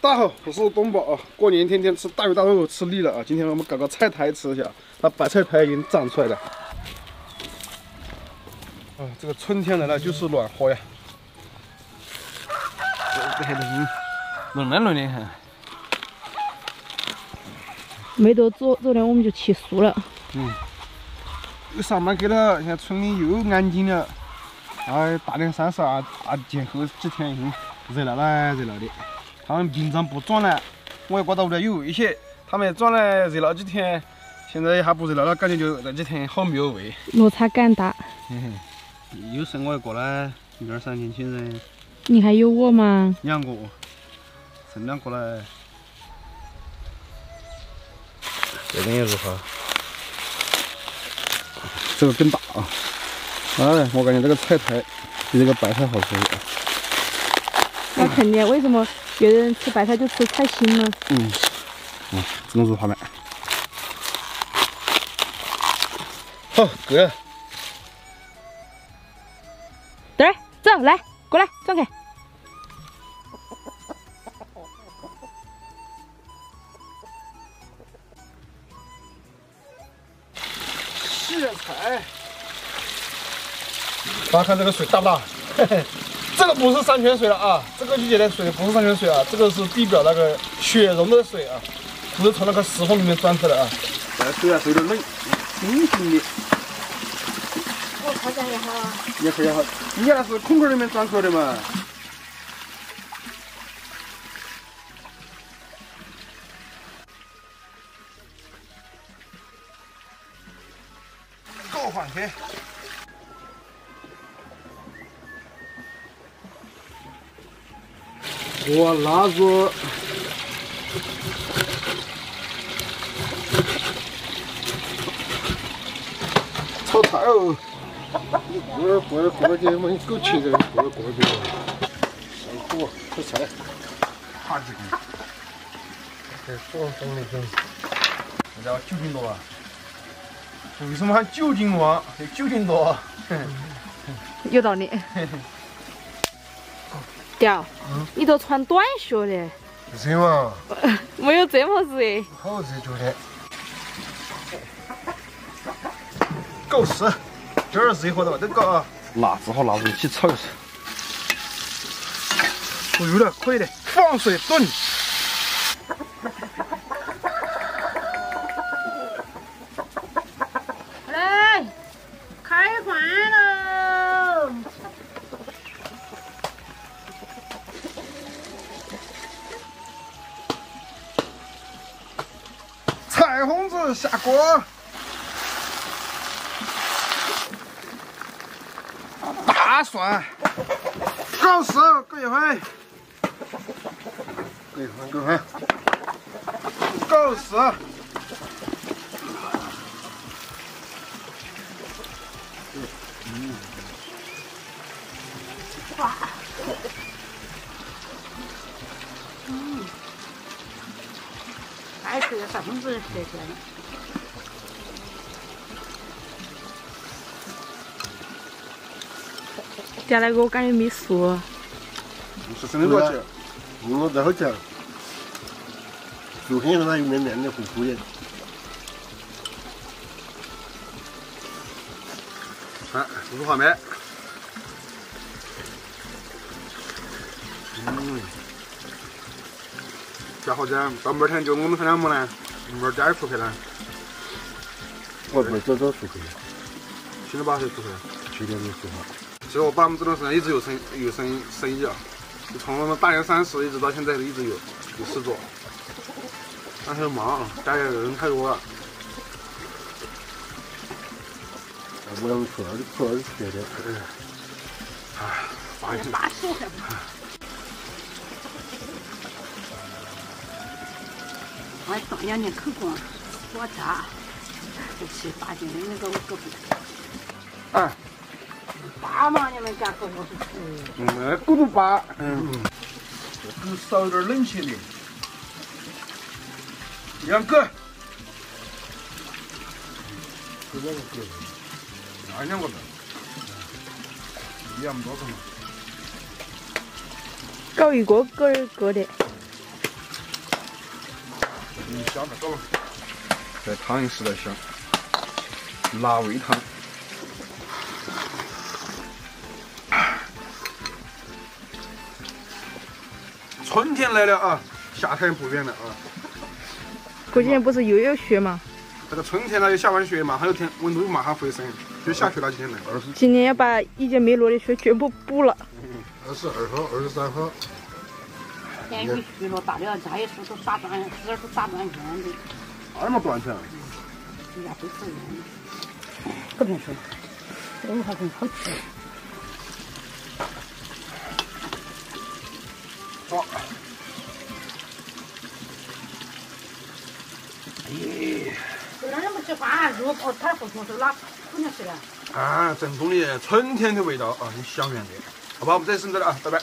大家好，我是东宝啊。过年天天吃大鱼大肉吃腻了啊，今天我们搞个菜苔吃一下。那白菜苔已经长出来了。啊，这个春天来了就是暖和呀。这还能嫩嫩嫩的很。没多做，昨天我们就起酥了。嗯。又上班去了，现在村里又安静了。哎，大年三十啊啊前后几天又热闹了热闹的。他们平常不转来，我也觉得屋里有危险。他们转来热闹几天，现在还不热闹了，感觉就那几天好没有味。落差感大。嘿嘿，有时我也过来，一二三年轻人。你还有我吗？两个，剩两个嘞。这边也如何？这个更大啊！哎，我感觉这个菜苔比这个白菜好吃。那肯定，为什么？别人吃白菜就吃菜心呢。嗯，嗯，这种如花面。好，哥。对，走，来，过来，转开。苋菜。大家看这个水大不大？嘿嘿。这个不是山泉水了啊，这个季节的水不是山泉水啊，这个是地表那个雪融的水啊，不是从那个石缝里面钻出来啊。这水啊，有点冷，清清的。我看见也好啊。也可以好，你看那是空壳里面钻出来的嘛。够换开。我拿着炒菜哦，过儿过儿过儿节，我你够吃的，过儿过儿节，辛苦炒菜，哈子的，这爽爽的很。这叫酒精多啊？为什么喊酒精王？酒精多。有道理。屌，你都穿短袖的？热嘛？没有这么热。好热脚的。够湿，今儿热火的这个辣子和辣子一起炒一炒。足够了，可以的。放水炖。红子下锅，大蒜，搞事，搁一会，搁一会，搁一会，搞事。爱吃的啥子都得吃。点那个我感觉没熟。是生的多吃，我再好吃。熟些让它有面面的糊糊的。看，五花面。嗯。加好酱，到明儿天就我们三两亩呢，明儿加点熟客呢。我不是早早熟客，七点八才熟客，七点钟出发。其实我爸们这段时间一直有生有生生意啊，从我们大年三十一直到现在都一直有有事做，但是忙，家里人太多了。我让出来就出来的别的，哎，发现大手还我当两年口工，我家这七八斤的那个我搞不八嘛，你们家搞不嗯，那够不八。嗯。这少点冷气的。两个。这两个哪两个的？一样多少嘛？搞一个个儿个的。嗯，香的够了。这汤实在香，辣味汤。春天来了啊，夏天不远了啊。过几天不是又有雪吗？这个春天呢，又下完雪嘛，还有天温度马上回升，就下雪那几天来。二十今年要把已经没落的雪全部补了。嗯二十二号、二十三号。天雨雪落大了，家也是都打断，这儿都打断线的。那么断线？人家都是。可别说，这个还真好吃。好。咦。这两天不吃饭，肉哦，太不错，是哪肯定是的。啊，正宗的春天的味道啊，你想远的，好吧，我们这次到这啊，拜拜。